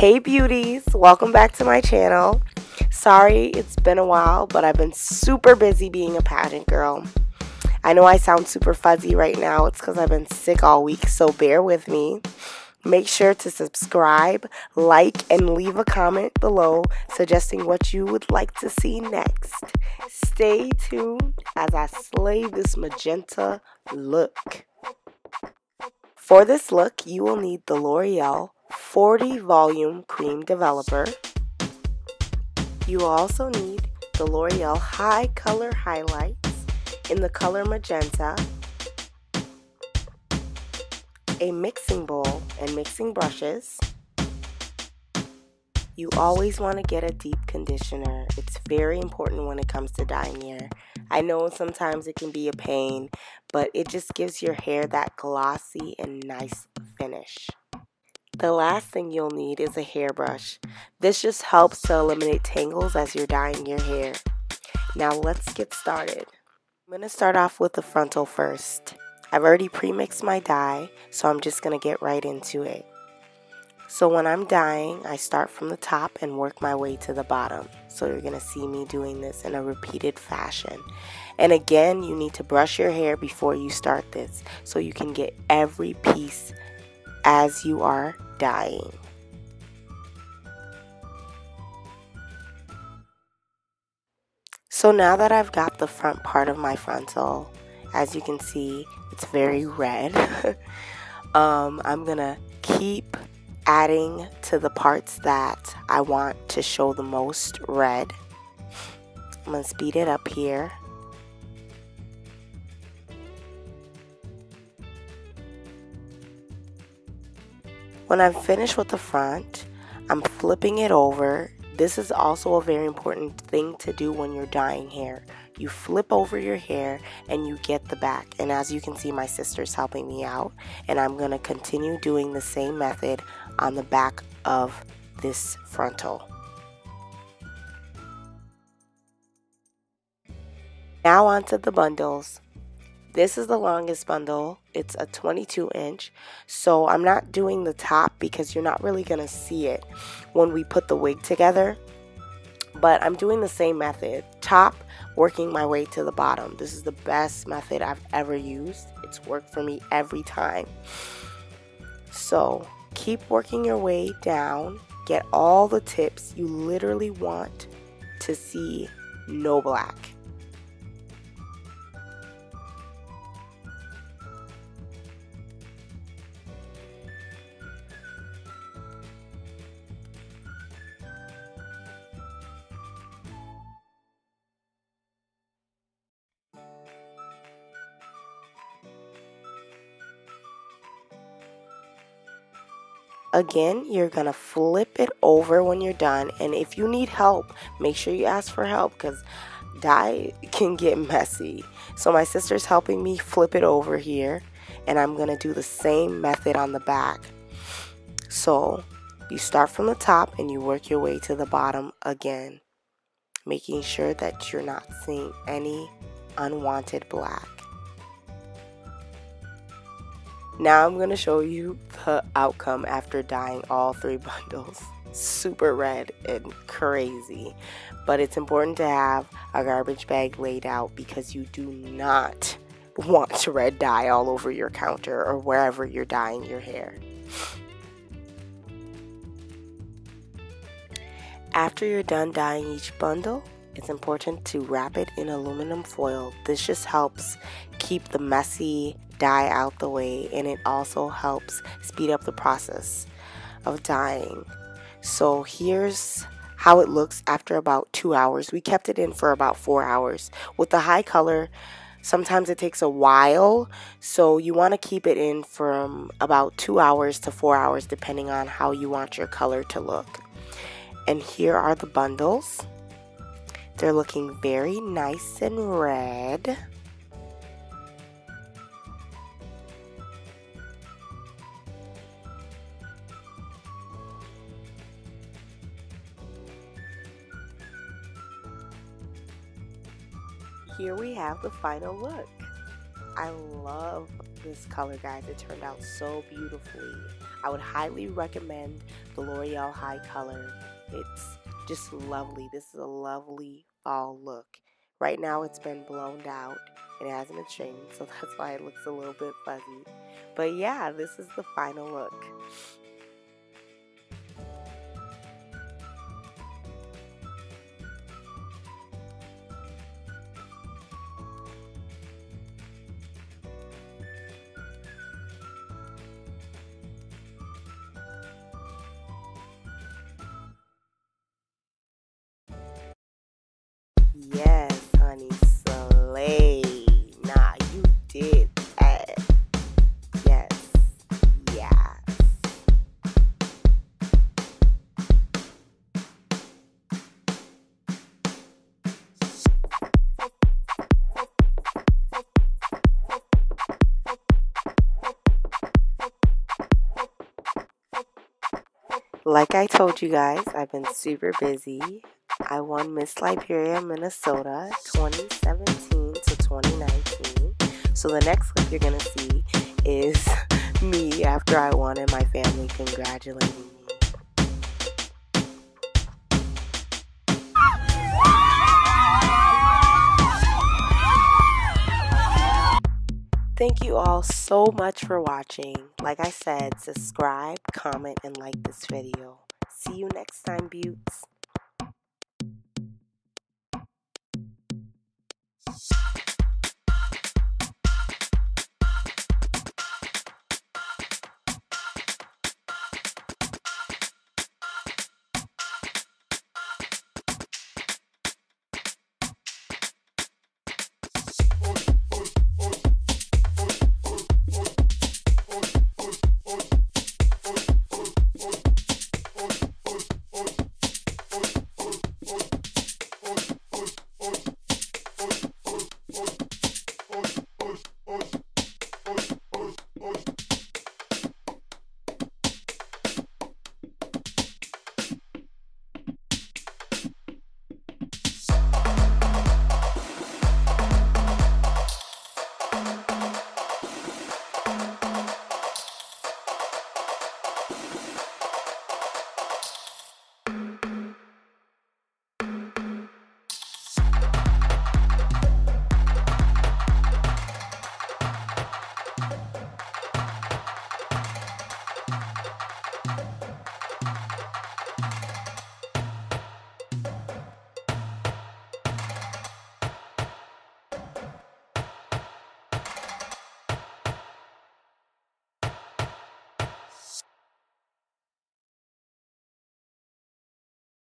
Hey beauties, welcome back to my channel. Sorry it's been a while, but I've been super busy being a pageant girl. I know I sound super fuzzy right now, it's because I've been sick all week, so bear with me. Make sure to subscribe, like, and leave a comment below suggesting what you would like to see next. Stay tuned as I slay this magenta look. For this look, you will need the L'Oreal 40 volume cream developer. You also need the L'Oreal HiColor HiLights in the color magenta, a mixing bowl and mixing brushes. You always want to get a deep conditioner. It's very important when it comes to dyeing hair. I know sometimes it can be a pain, but it just gives your hair that glossy and nice finish. The last thing you'll need is a hairbrush. This just helps to eliminate tangles as you're dyeing your hair. Now let's get started. I'm going to start off with the frontal first. I've already pre-mixed my dye, so I'm just going to get right into it. So when I'm dyeing, I start from the top and work my way to the bottom. So you're going to see me doing this in a repeated fashion. And again, you need to brush your hair before you start this so you can get every piece as you are dyeing. So now that I've got the front part of my frontal, as you can see, it's very red. um, I'm gonna keep adding to the parts that I want to show the most red. I'm gonna speed it up here. When I'm finished with the front, I'm flipping it over. This is also a very important thing to do when you're dyeing hair. You flip over your hair and you get the back. And as you can see, my sister's helping me out. And I'm going to continue doing the same method on the back of this frontal. Now onto the bundles. This is the longest bundle. It's a 22 inch. So I'm not doing the top because you're not really going to see it when we put the wig together. But I'm doing the same method. Top, working my way to the bottom. This is the best method I've ever used. It's worked for me every time. So keep working your way down. Get all the tips. You literally want to see no black. Again, you're gonna flip it over when you're done, and if you need help, make sure you ask for help because dye can get messy. So, my sister's helping me flip it over here, and I'm gonna do the same method on the back. So, you start from the top and you work your way to the bottom again, making sure that you're not seeing any unwanted black. Now I'm going to show you the outcome after dyeing all three bundles. Super red and crazy. But it's important to have a garbage bag laid out because you do not want to red dye all over your counter or wherever you're dyeing your hair. After you're done dyeing each bundle, it's important to wrap it in aluminum foil. This just helps keep the messy dye out the way and it also helps speed up the process of dying. So here's how it looks after about two hours. We kept it in for about four hours. With the HiColor, sometimes it takes a while, so you want to keep it in from about two hours to four hours depending on how you want your color to look. And here are the bundles. They're looking very nice and red. Here we have the final look. I love this color guys. It turned out so beautifully. I would highly recommend the L'Oreal HiColor. It's just lovely. This is a lovely fall look. Right now it's been blown out. It hasn't been straightened, so that's why it looks a little bit fuzzy. But yeah, this is the final look. Yes, honey, slay. Nah, you did that. Yes, yes. Like I told you guys, I've been super busy. I won Miss Liberia, Minnesota 2017 to 2019. So the next clip you're going to see is me after I won and my family congratulating me. Thank you all so much for watching. Like I said, subscribe, comment, and like this video. See you next time, Buttes.